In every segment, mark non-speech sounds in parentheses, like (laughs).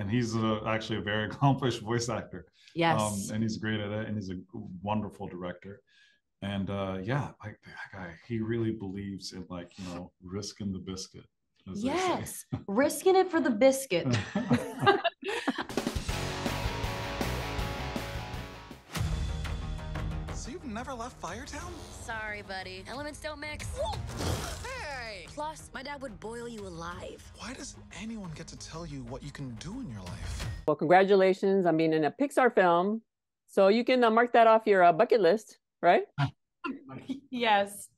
and he's a, actually a very (laughs) accomplished voice actor. Yes. Um, and he's great at it, and he's a wonderful director. And uh, yeah, like that guy, he really believes in like you know risking the biscuit. as yes. Risking it for the biscuit. (laughs) So you've never left Firetown? Sorry, buddy. Elements don't mix. Hey! Plus, my dad would boil you alive. Why does anyone get to tell you what you can do in your life? Well, congratulations on being in a Pixar film. So you can uh, mark that off your uh, bucket list, right? (laughs) yes.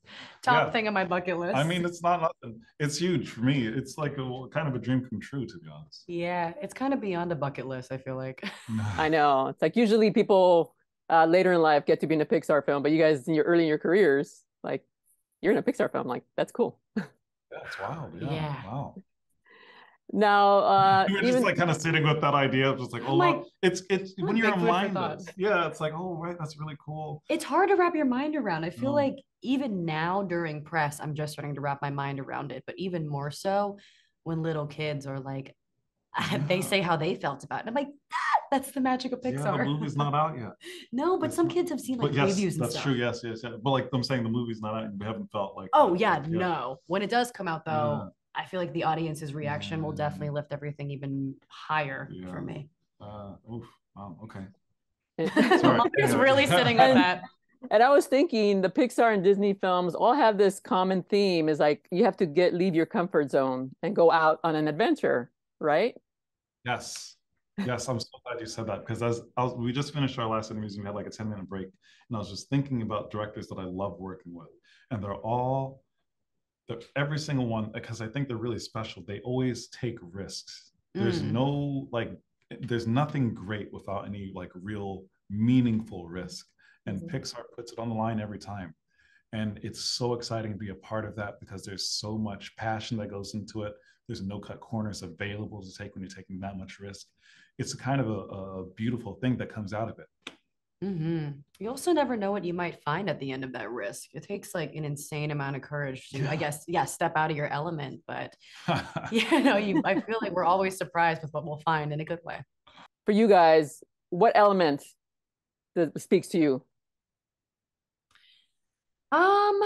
Top Yeah. thing on my bucket list. I mean, it's not nothing. It's huge for me. It's like a kind of a dream come true, to be honest. yeah, it's kind of beyond a bucket list, I feel like. (laughs) I know. It's like usually people uh, later in life get to be in a Pixar film, but you guys in your early in your careers, like you're in a Pixar film, like that's cool. (laughs) That's wild. Yeah. Yeah. Wow. Now, uh, (laughs) we were even just like kind of sitting with that idea of just like, oh, like, it's it's when you're big food for Yeah, it's like, oh, right, that's really cool. it's hard to wrap your mind around. I feel No. like even now during press, I'm just starting to wrap my mind around it, but even more so when little kids are like, (laughs) they say how they felt about it. I'm like, that, that's the magic of Yeah, Pixar. the movie's not out yet. (laughs) no, but It's some kids have seen like But yes, previews and that's stuff. true. Yes, yes, yes. But like I'm saying, the movie's not out. and We haven't felt like. Oh that. yeah, Like, no. When it does come out though, Yeah. I feel like the audience's reaction will Mm. definitely lift everything even higher Yeah. for me. Uh, oof. Wow. Okay. (laughs) (laughs) Sorry. Is really sitting with And- that. And I was thinking the Pixar and Disney films all have this common theme is like you have to get leave your comfort zone and go out on an adventure, right? Yes. Yes, I'm so glad you said that because as I was, we just finished our last interviews and we had like a 10 minute break, and I was just thinking about directors that I love working with, and they're all, they're, every single one, because I think they're really special. They always take risks. There's Mm. no like, there's nothing great without any like real meaningful risk, and Mhm. Pixar puts it on the line every time. And it's so exciting to be a part of that because there's so much passion that goes into it. There's no cut corners available to take when you're taking that much risk. It's a kind of a, a beautiful thing that comes out of it. hmm You also never know what you might find at the end of that risk. It takes like an insane amount of courage to, I guess, yeah, step out of your element. But (laughs) (laughs) yeah, no, you. I feel like we're always surprised with what we'll find in a good way. For you guys, what element that speaks to you? Um,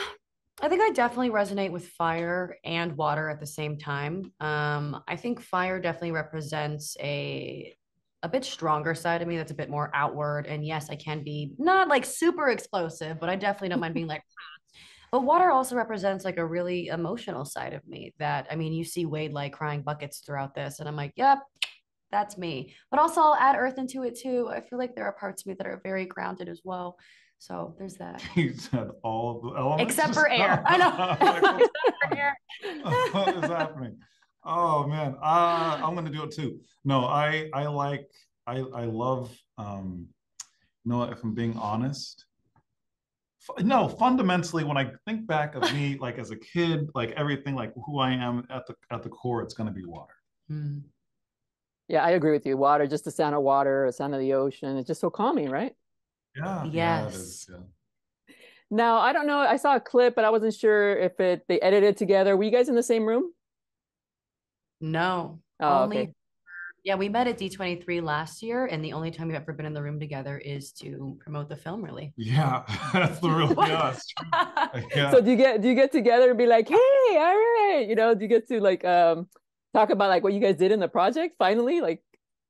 I think I definitely resonate with fire and water at the same time. Um, I think fire definitely represents a a bit stronger side of me that's a bit more outward. And yes, I can be not like super explosive, but I definitely don't mind being like. (laughs) But water also represents like a really emotional side of me that I mean, you see Wade like crying buckets throughout this, and I'm like, yep, that's me. But also I'll add earth into it too. I feel like there are parts of me that are very grounded as well. So there's that. (laughs) you said all of the elements. Except for air. (laughs) I know. Except for air. what is happening? Oh man, uh, I'm gonna do it too. No, I I like I I love um, you know what, if I'm being honest. fu- No, fundamentally, when I think back of me, (laughs) like as a kid, like everything, like who I am at the at the core, it's gonna be water. Hmm. Yeah, I agree with you. Water, just the sound of water, the sound of the ocean. It's just so calming, right? Yeah, yeah, Yes. is. Yeah. Now, I don't know. I saw a clip, but I wasn't sure if it they edited together. Were you guys in the same room? No. Oh, only okay. yeah, we met at D23 last year, and the only time we've ever been in the room together is to promote the film, really. Yeah, (laughs) that's the real yeah, that's true. Yeah. So do you get do you get together and be like, hey, all right, you know, do you get to like um talk about like what you guys did in the project finally? Like,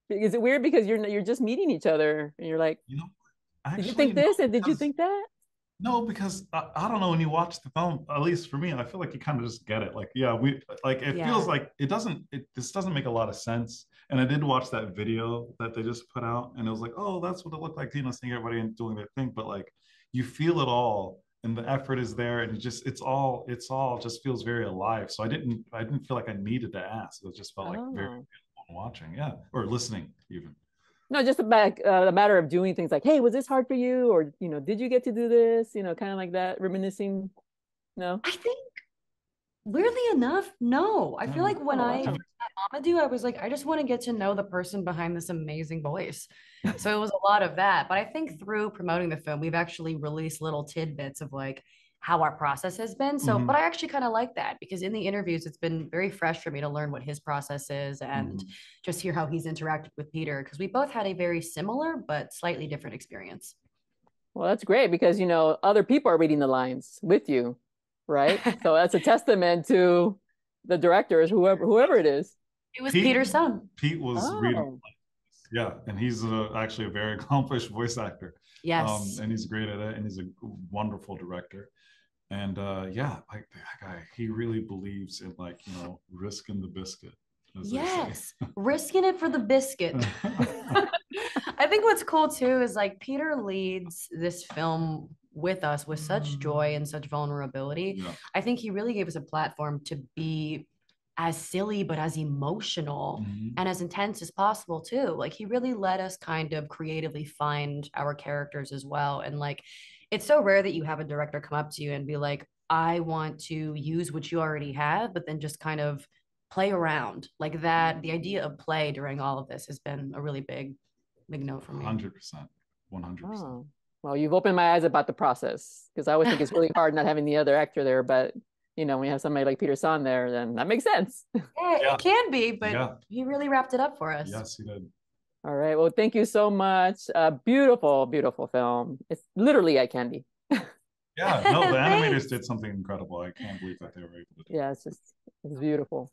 is it weird because you're you're just meeting each other and you're like, you know, did you think no, this and did you think that? No, because I, I don't know when you watch the film, at least for me, I feel like you kind of just get it. Like, yeah, we like it Yeah. feels like it doesn't it this doesn't make a lot of sense. And I did watch that video that they just put out, and it was like, oh, that's what it looked like, you know, seeing everybody and doing their thing. But like you feel it all and the effort is there, and it just it's all it's all just feels very alive. So I didn't I didn't feel like I needed to ask. It just felt like very Oh. fun watching, yeah, or listening even. No, just about uh, the matter of doing things like, hey, was this hard for you? Or, you know, did you get to do this? You know, kind of like that, reminiscing. No. I think, weirdly enough, no. I feel Oh, like when oh, I wow. first met Mamoudou, I was like, I just want to get to know the person behind this amazing voice. (laughs) So it was a lot of that. But I think through promoting the film, we've actually released little tidbits of like how our process has been. So, Mhm. but I actually kind of like that because in the interviews, it's been very fresh for me to learn what his process is and Mhm. just hear how he's interacted with Peter because we both had a very similar but slightly different experience. Well, that's great because you know other people are reading the lines with you, right? (laughs) so that's a testament to the directors, whoever whoever it is. It was Pete- Peter Sohn. Pete was Oh. reading. Yeah, and he's uh actually a very (laughs) accomplished voice actor. Yes. Um, and he's great at it, and he's a wonderful director. And uh, yeah, like that guy, he really believes in like you know risking the biscuit. as they say. yes. Risking it for the biscuit. (laughs) (laughs) I think what's cool too is like Peter leads this film with us with such joy and such vulnerability. Yeah. I think he really gave us a platform to be as silly but as emotional Mhm. and as intense as possible too. Like he really let us kind of creatively find our characters as well. And like it's so rare that you have a director come up to you and be like, I want to use what you already have, but then just kind of play around like that. The idea of play during all of this has been a really big, big note for me. Hundred percent, one hundred percent. Oh, well, you've opened my eyes about the process because I always think it's really hard not having the other actor there, but you know, when you have somebody like Peter Sohn there, then that makes sense. (laughs) Yeah, Yeah. It can be, but Yeah. he really wrapped it up for us. Yes, he did. All right. Well, thank you so much. Uh, beautiful, beautiful film. It's literally eye candy. (laughs) Yeah, no, the (laughs) animators did something incredible. I can't believe that they were able to do. Yeah, it's just it's beautiful.